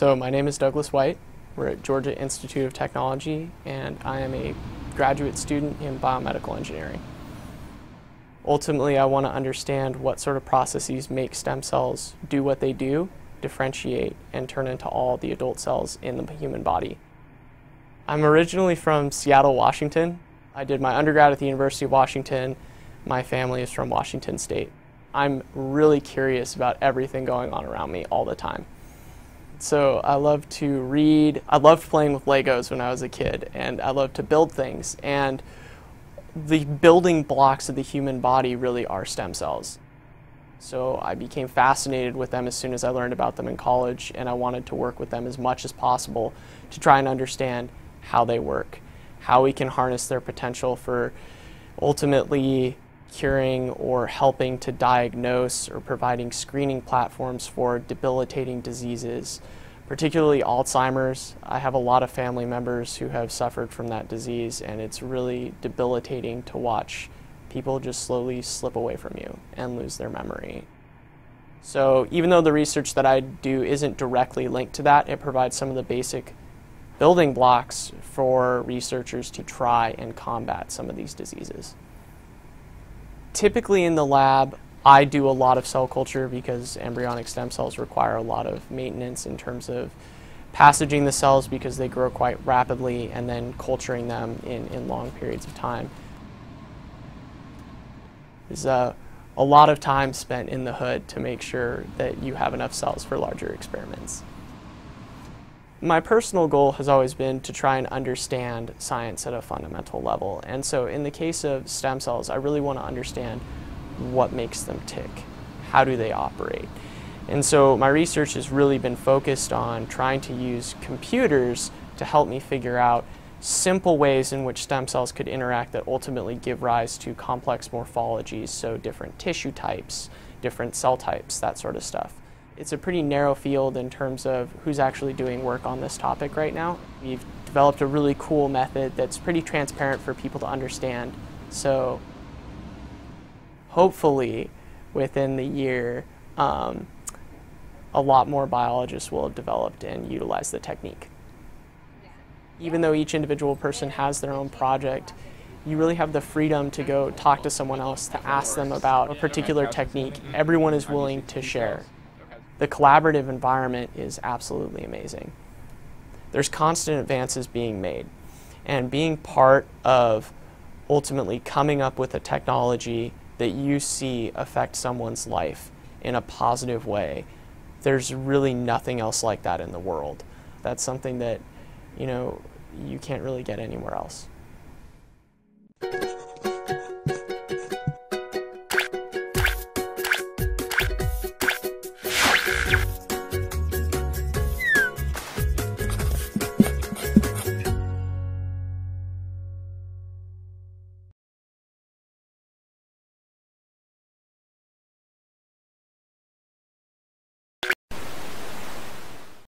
So my name is Douglas White. We're at Georgia Institute of Technology and I am a graduate student in biomedical engineering. Ultimately, I want to understand what sort of processes make stem cells do what they do, differentiate, and turn into all the adult cells in the human body. I'm originally from Seattle, Washington. I did my undergrad at the University of Washington. My family is from Washington State. I'm really curious about everything going on around me all the time. So I love to read. I loved playing with Legos when I was a kid, and I love to build things. And the building blocks of the human body really are stem cells. So I became fascinated with them as soon as I learned about them in college, and I wanted to work with them as much as possible to try and understand how they work, how we can harness their potential for ultimately curing or helping to diagnose or providing screening platforms for debilitating diseases, particularly Alzheimer's. I have a lot of family members who have suffered from that disease, and it's really debilitating to watch people just slowly slip away from you and lose their memory. So, even though the research that I do isn't directly linked to that, it provides some of the basic building blocks for researchers to try and combat some of these diseases typically in the lab, I do a lot of cell culture because embryonic stem cells require a lot of maintenance in terms of passaging the cells because they grow quite rapidly and then culturing them in, in long periods of time. There's a, uh, a lot of time spent in the hood to make sure that you have enough cells for larger experiments. My personal goal has always been to try and understand science at a fundamental level. And so in the case of stem cells, I really want to understand what makes them tick. How do they operate? And so my research has really been focused on trying to use computers to help me figure out simple ways in which stem cells could interact that ultimately give rise to complex morphologies, so different tissue types, different cell types, that sort of stuff. It's a pretty narrow field in terms of who's actually doing work on this topic right now. We've developed a really cool method that's pretty transparent for people to understand. So hopefully within the year, um, a lot more biologists will have developed and utilized the technique. Even though each individual person has their own project, you really have the freedom to go talk to someone else to ask them about a particular technique. Everyone is willing to share the collaborative environment is absolutely amazing. There's constant advances being made. And being part of ultimately coming up with a technology that you see affect someone's life in a positive way, there's really nothing else like that in the world. That's something that, you know, you can't really get anywhere else.